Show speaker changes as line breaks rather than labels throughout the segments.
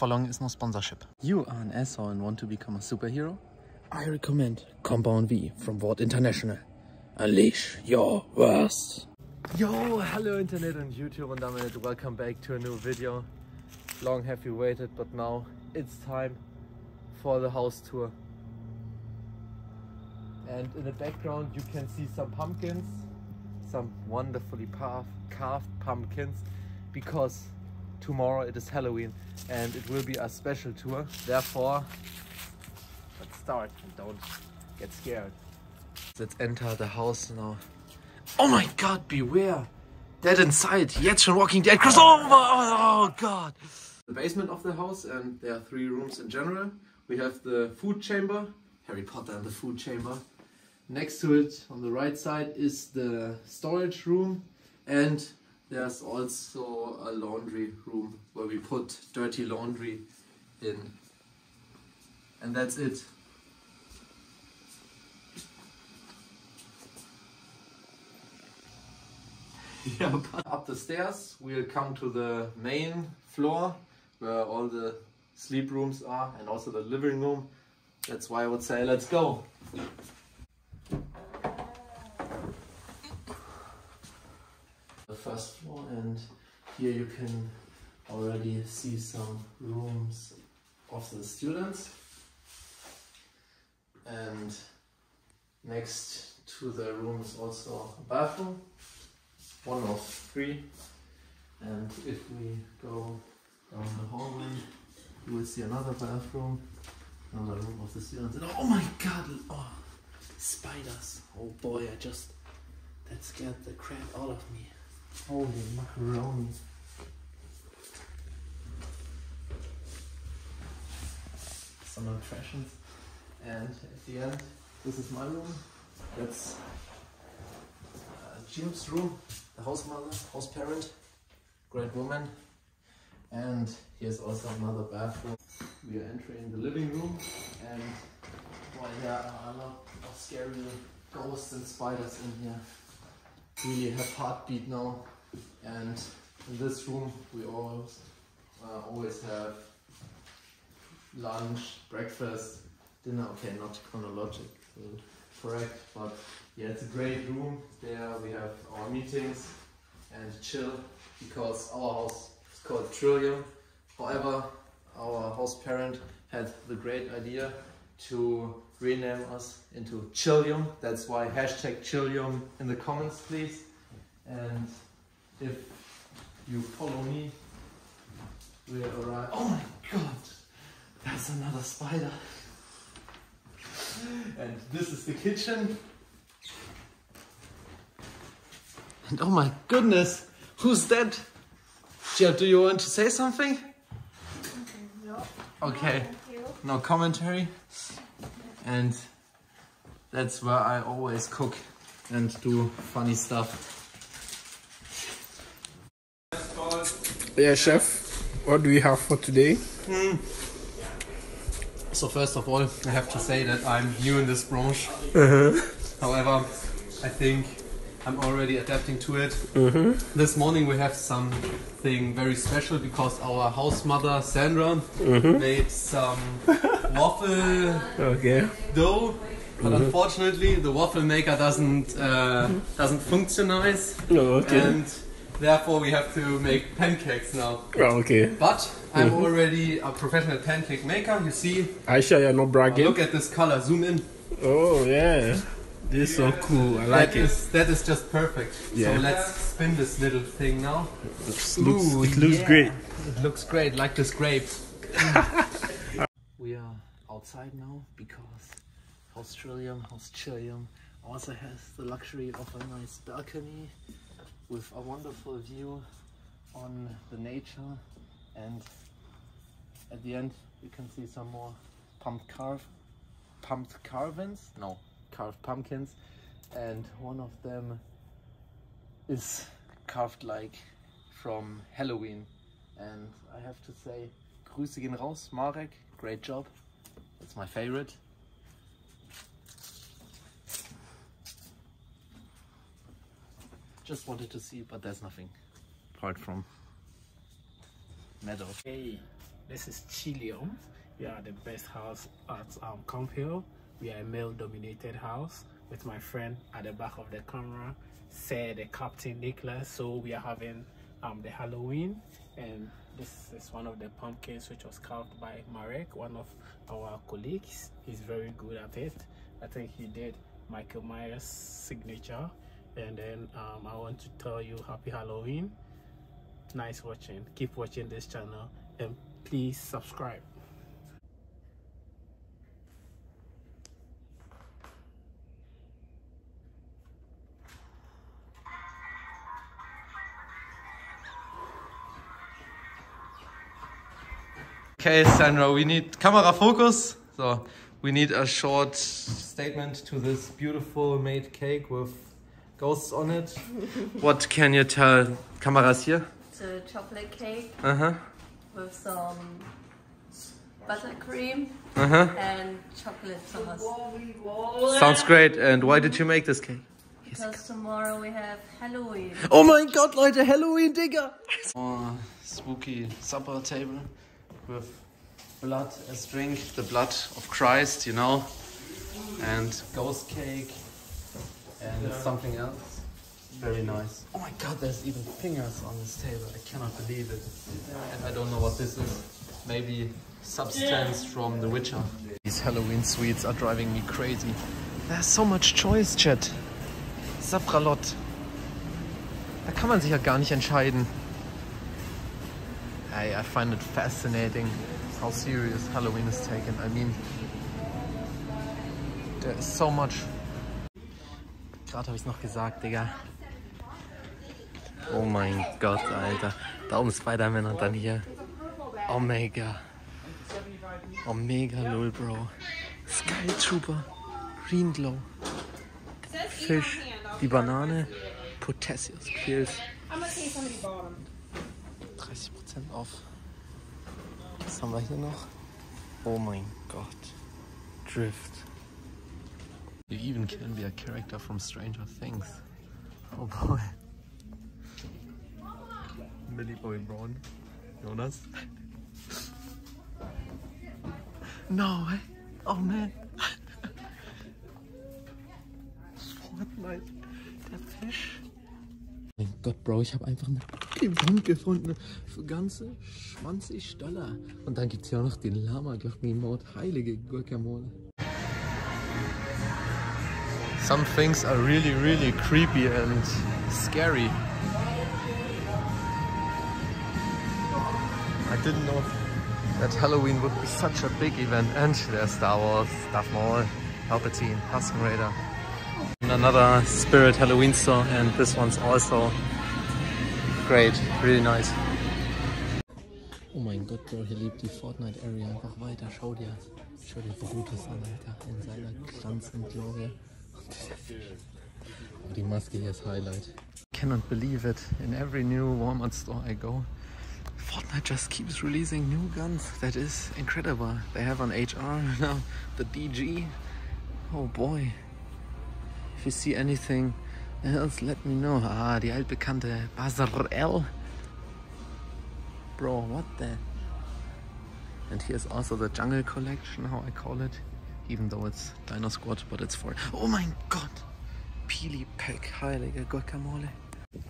For long is no sponsorship. You are an asshole and want to become a superhero? I recommend Compound V from Vought International. Unleash your worst. Yo, hello internet and YouTube and damit welcome back to a new video. Long have you waited, but now it's time for the house tour. And in the background you can see some pumpkins, some wonderfully carved pumpkins because tomorrow it is Halloween and it will be a special tour. Therefore, let's start and don't get scared. Let's enter the house now. Oh my god, beware! Dead inside, Jetzt schon Walking Dead crossover! Oh, oh god! The basement of the house and there are three rooms in general. We have the food chamber, Harry Potter and the food chamber. Next to it, on the right side, is the storage room and there's also a laundry room where we put dirty laundry in. And that's it. yeah, up the stairs we'll come to the main floor where all the sleep rooms are and also the living room. That's why I would say let's go. First floor and here you can already see some rooms of the students. And next to the room is also a bathroom one of three. And if we go down the hallway you will see another bathroom another room of the students. And oh my god oh spiders. Oh boy I just that scared the crap out of me Holy macaroni. Some impressions. And at the end, this is my room. That's uh, Jim's room, the house mother, house parent, great woman. And here's also another bathroom. We are entering the living room and while there are a lot of scary ghosts and spiders in here, really have heartbeat now. And in this room we always uh, always have lunch, breakfast, dinner. Okay, not chronological, correct, but yeah, it's a great room. There we have our meetings and chill because our house is called Trillium. However, our house parent had the great idea to rename us into Chillium. That's why hashtag Chillium in the comments, please. And if you follow me, we arrive. Oh my god, that's another spider. And this is the kitchen. And oh my goodness, who's that? Jill, do you want to say something?
No.
Okay, no commentary and that's where I always cook and do funny stuff.
Yeah, chef, what do we have for today?
Mm. So first of all, I have to say that I'm new in this branch.
Uh -huh.
However, I think I'm already adapting to it.
Mm -hmm.
This morning we have something very special because our house mother Sandra
mm -hmm.
made some waffle
okay.
dough. But
Mm -hmm.
unfortunately, the waffle maker doesn't uh, doesn't functionize,
Oh, okay.
and therefore we have to make pancakes now.
Oh, okay.
But I'm
Mhm.
already a professional pancake maker. You see,
Aisha, you're not bragging.
look at this color. Zoom in.
Oh, yeah. This is so cool. I like
That
it.
is that is just perfect.
Yeah.
So let's spin this little thing now.
It looks,
Ooh,
it looks
yeah.
great.
It looks great, like this grape. we are outside now because Australium, Australium also has the luxury of a nice balcony with a wonderful view on the nature and at the end you can see some more pumped carve pumped carvings no carved pumpkins and one of them is carved like from Halloween. And I have to say Grüße gehen raus Marek. Great job. It's my favorite. Just wanted to see but there's nothing. Apart from meadow
Hey, this is Chillium. We are the best house at um, Camphill. We are a male-dominated house with my friend at the back of the camera, said the Captain Nicholas. So we are having um, the Halloween and this is one of the pumpkins which was carved by Marek, one of our colleagues. He's very good at it. I think he did Michael Myers signature. And then um, I want to tell you happy Halloween. Nice watching. Keep watching this channel and please subscribe.
Okay, Sandra, we need camera focus. So we need a short statement to this beautiful made cake with ghosts on it. what can you tell cameras here?
It's a chocolate cake
Uh-huh.
with some buttercream
Uh-huh.
and chocolate sauce.
Sounds great. And why did you make this cake?
Because tomorrow we have Halloween.
Oh my god, Leute, Halloween, Digga! Oh, spooky supper table with blood as drink, the blood of Christ, you know, and ghost cake and something else. Very nice. Oh my god, there's even fingers on this table. I cannot believe it. And I don't know what this is. Maybe substance from The Witcher. These Halloween sweets are driving me crazy. There's so much choice, chat. Sapralot. Da kann man sich ja gar nicht entscheiden. I, I find it fascinating how serious Halloween is taken. I mean, there is so much. Gerade habe ich es noch gesagt, Digga. Oh mein Gott, Alter. Da oben Spider-Man und dann hier Omega. Omega Lul, Bro. Sky Trooper. Green Glow. Fisch. Die Banane. Potassius Pills. 30% auf. Was haben wir hier noch? Oh mein Gott. Drift. You even can be a character from Stranger Things. Oh boy. Millie Boy Brown. Jonas. No way. Oh man. Fortnite. Der Fisch. Mein Gott, Bro, ich habe einfach eine Gewand gefunden für ganze 20 Dollar. Und dann gibt es ja auch noch den Lama, Mord heilige Guacamole. Some things are really, really creepy and scary. I didn't know that Halloween would be such a big event. And there's Star Wars, Darth Maul, Palpatine, Tusken Raider. And another Spirit Halloween store and this one's also great, really nice. Oh mein Gott, Bro, hier lebt die Fortnite Area einfach weiter. Schau dir, schau dir Brutus an, Alter, in seiner Glanz und Glorie. Und dieser Fisch. Oh, die Maske hier ist Highlight. Cannot believe it. In every new Walmart store I go, Fortnite just keeps releasing new guns. That is incredible. They have an HR now the DG. Oh boy. If you see anything else, let me know. Ah, die altbekannte Bazar L. Bro, what the? And here's also the Jungle Collection, how I call it. Even though it's Dino Squad, but it's for... Oh my god! Peely Peck, heilige Guacamole.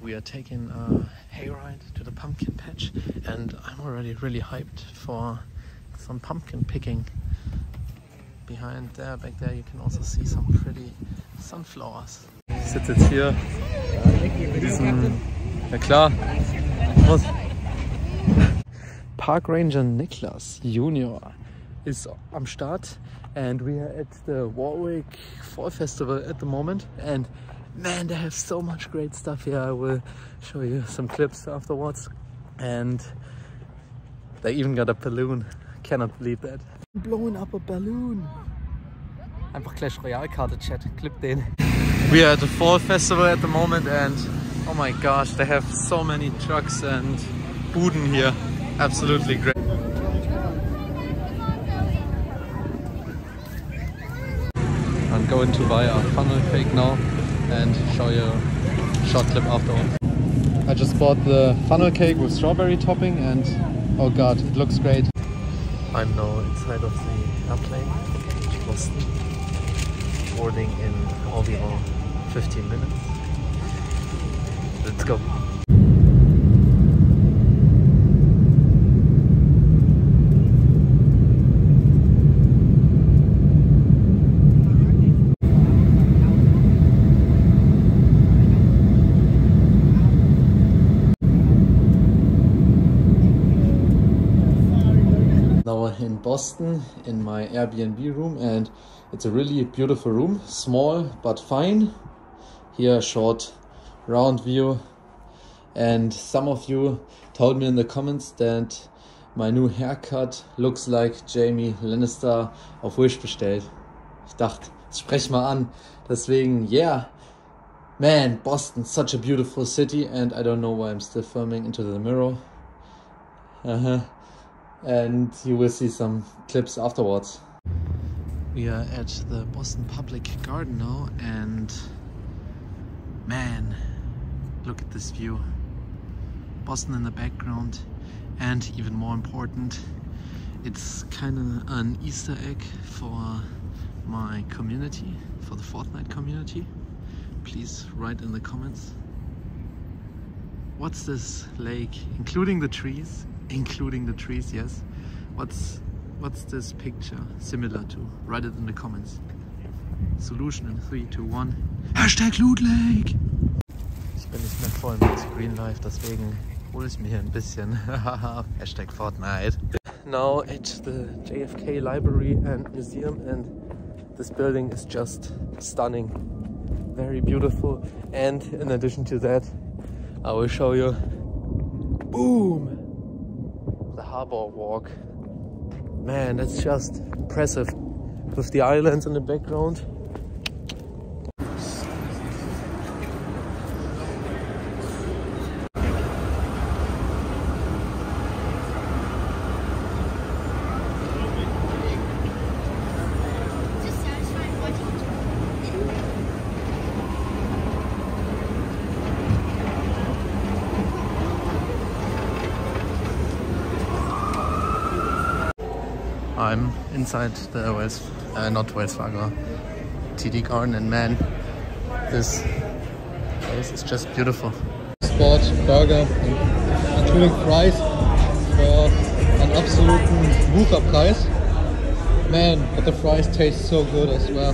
We are taking a hayride to the pumpkin patch and I'm already really hyped for some pumpkin picking. Behind there, back there, you can also see some pretty sunflowers. Ich sitze jetzt hier. In diesem, ja klar, muss. Park Ranger Niklas Junior is am Start and we are at the Warwick Fall Festival at the moment. And man they have so much great stuff here. I will show you some clips afterwards. And they even got a balloon. Cannot believe that blowing up a balloon. Einfach Clash Royale Karte Chat. Clip den. We are at the Fall Festival at the moment and oh my gosh they have so many trucks and Buden here. Absolutely great. I'm going to buy a funnel cake now and show you a short clip afterwards. I just bought the funnel cake with strawberry topping and oh god, it looks great. I'm now inside of the airplane to Boston. Boarding in environ 15 minutes. Let's go. Now in Boston in my Airbnb room and it's a really beautiful room, small but fine. Here a short round view and some of you told me in the comments that my new haircut looks like Jaime Lannister auf Wish bestellt. Ich dachte, sprech mal an. Deswegen, yeah. Man, Boston, such a beautiful city and I don't know why I'm still filming into the mirror. Uh-huh. And you will see some clips afterwards. We are at the Boston Public Garden now and man, look at this view. Boston in the background and even more important, it's kind of an Easter egg for my community, for the Fortnite community. Please write in the comments. What's this lake, including the trees, including the trees, yes. What's what's this picture similar to? Write it in the comments. Solution in 3, 2, 1. Hashtag Loot Lake! Ich bin nicht mehr voll mit Green Life, deswegen hole ich mir hier ein bisschen. Hashtag Fortnite. Now at the JFK Library and Museum and this building is just stunning. Very beautiful. And in addition to that, I will show you. Boom! The harbor walk. Man, that's just impressive. With the islands in the background.
Just satisfying watching
I'm inside the Wells, uh, not Fargo, TD Garden, and man, this place is just beautiful.
Sport Burger, including fries for an absoluten Wucherpreis. Man, but the fries taste so good as well.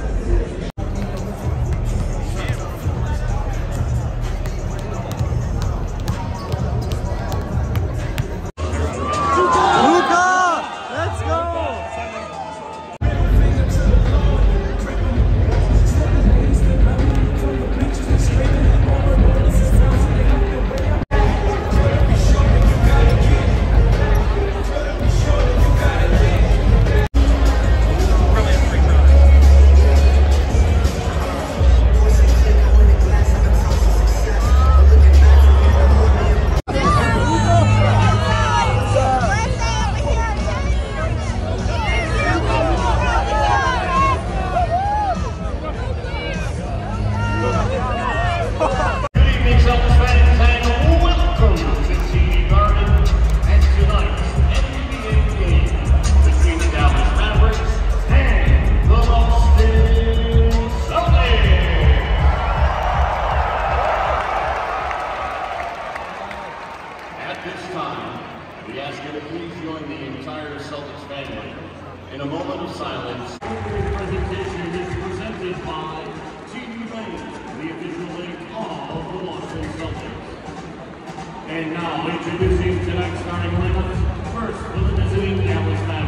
This time, we ask you to please join the entire Celtics family in a moment of silence. Presentation is presented by TD Bank, the official bank of the Boston Celtics. And now introducing tonight's starting lineup. First for the visiting Dallas Mavericks.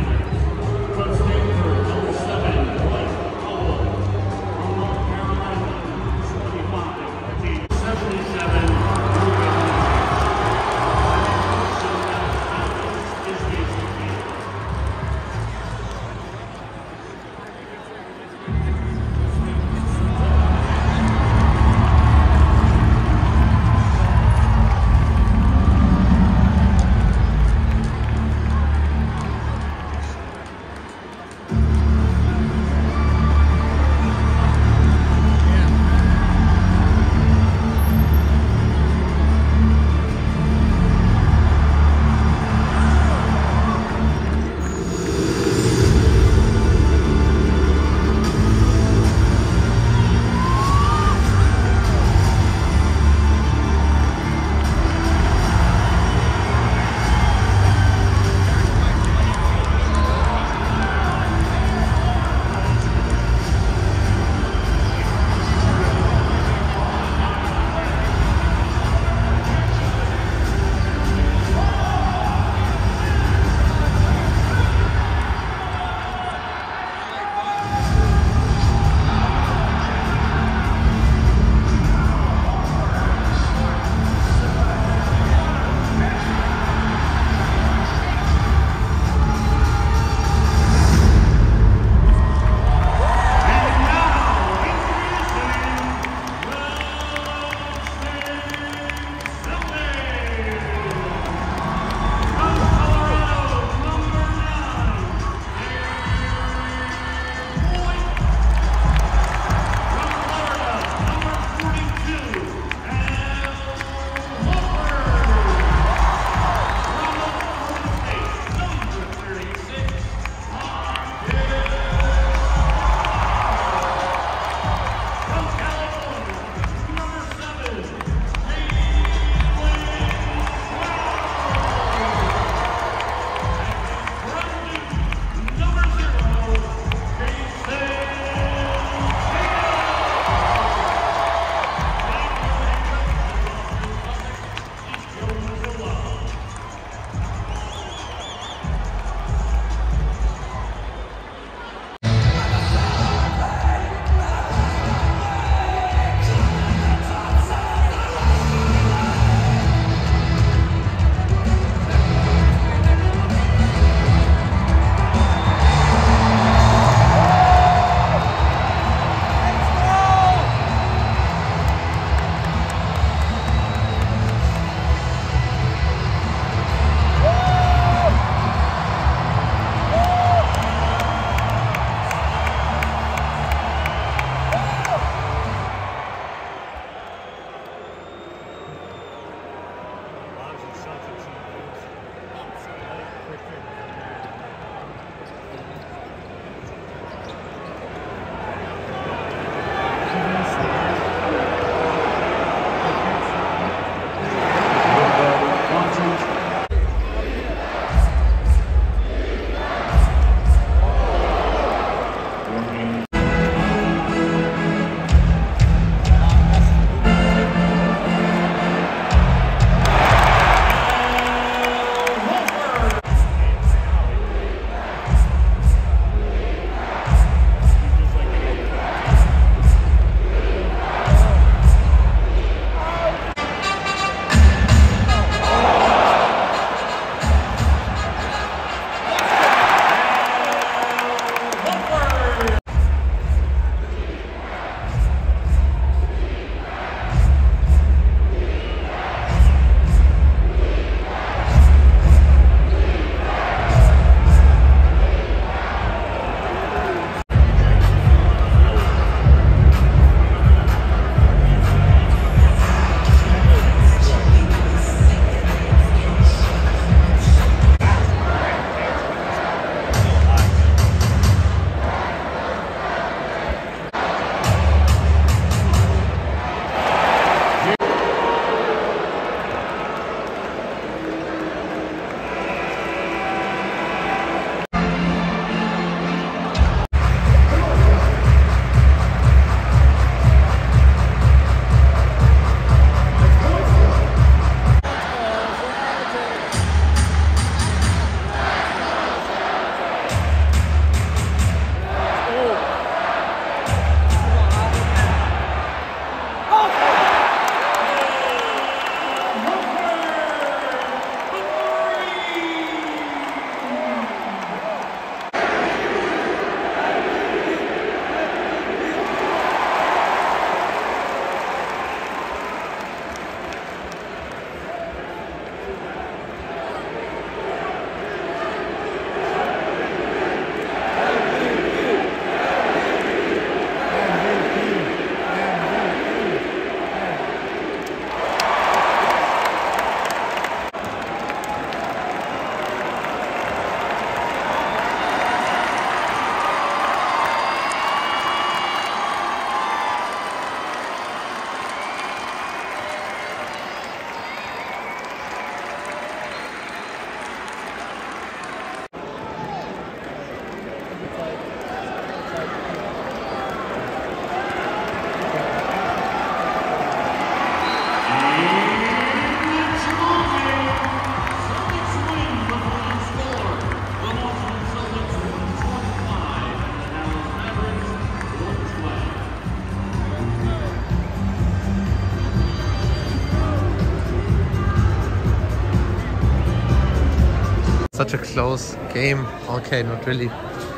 Such a close game. Okay, not really,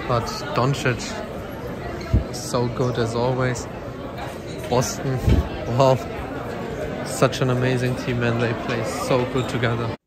but Doncic so good as always. Boston, wow, such an amazing team and they play so good together.